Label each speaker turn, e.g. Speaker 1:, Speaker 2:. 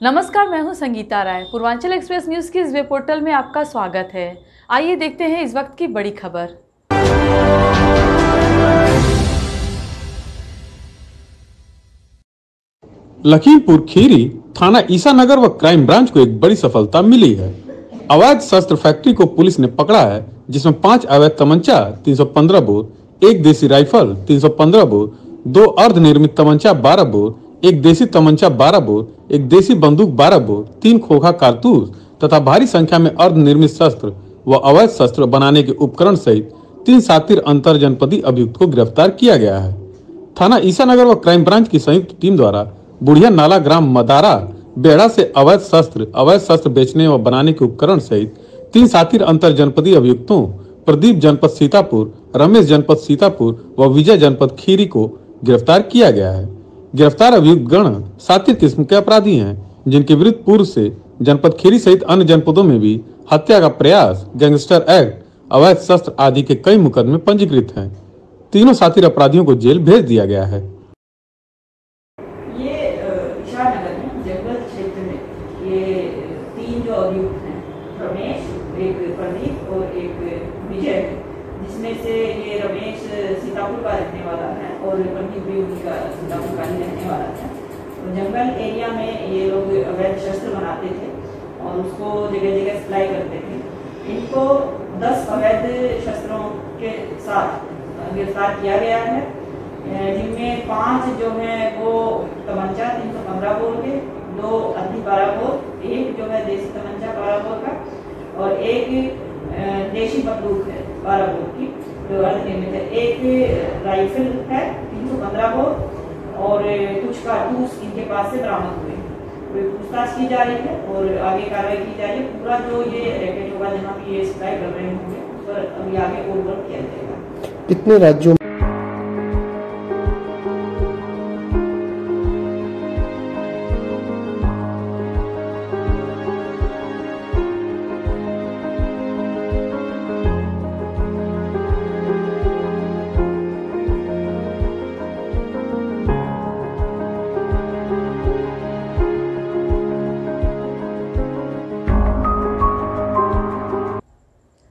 Speaker 1: नमस्कार, मैं हूँ संगीता राय। पूर्वांचल एक्सप्रेस न्यूज़ की इस वेब पोर्टल में आपका स्वागत है। आइए देखते हैं इस वक्त की बड़ी खबर।
Speaker 2: लखीमपुर खीरी थाना ईसानगर व क्राइम ब्रांच को एक बड़ी सफलता मिली है। अवैध शस्त्र फैक्ट्री को पुलिस ने पकड़ा है, जिसमें पाँच अवैध तमंचा 315 बोर एक देसी राइफल 315 बोर दो अर्ध निर्मित तमंचा 12 बोर एक देसी तमंचा 12 बोर, एक देसी बंदूक 12 बोर, तीन खोखा कारतूस तथा भारी संख्या में अर्ध निर्मित शस्त्र व अवैध शस्त्र बनाने के उपकरण सहित तीन सातिर अंतर जनपदी अभियुक्त को गिरफ़्तार किया गया है। थाना ईसानगर व क्राइम ब्रांच की संयुक्त टीम द्वारा बुढ़िया नाला ग्राम मदारा, बेड़ा से अवैध शस्त्र अवैध शस्त्र बेचने व बनाने के उपकरण सहित तीन सातिर अंतर जनपदी अभियुक्तों, प्रदीप जनपद सीतापुर, रमेश जनपद सीतापुर व विजय जनपद खीरी को गिरफ़्तार किया गया है। गिरफ़्तार अभियुक्त गण सातिर किस्म के अपराधी हैं, जिनके विरुद्ध पूर्व से जनपद खीरी सहित अन्य जनपदों में भी हत्या का प्रयास गैंगस्टर एक्ट, अवैध शस्त्र आदि के कई मुकदमे पंजीकृत हैं। तीनों साथी अपराधियों को जेल भेज दिया गया है।
Speaker 3: ये ये जिसमें से रमेश सीतापुर का रहने वाला है और प्रदीप भी उन्हीं का सीतापुर का ही रहने वाला है। तो जंगल एरिया में ये लोग अवैध शस्त्र बनाते थे और उसको जगह जगह सप्लाई करते थे। इनको दस अवैध शस्त्रों के साथ गिरफ़्तार किया गया है। जिनमें पाँच जो है वो तमंचा, तीन सौ पंद्रह बोल के, दो अति बारह बोल एक जो है देसी तमंचा बारह बोर का और एक देशी बंदूक है बारह बोल की। एक राइफल है, तीन सौ पंद्रह बोर और कुछ कारतूस इनके पास से बरामद हुए पूछताछ की जा रही है और आगे कार्रवाई की जा रही है। पूरा जो ये रैकेट होगा, जहाँ भी ये सप्लाई कर रहे होंगे पर अभी आगे वर्क किया जाएगा।
Speaker 4: कितने राज्यों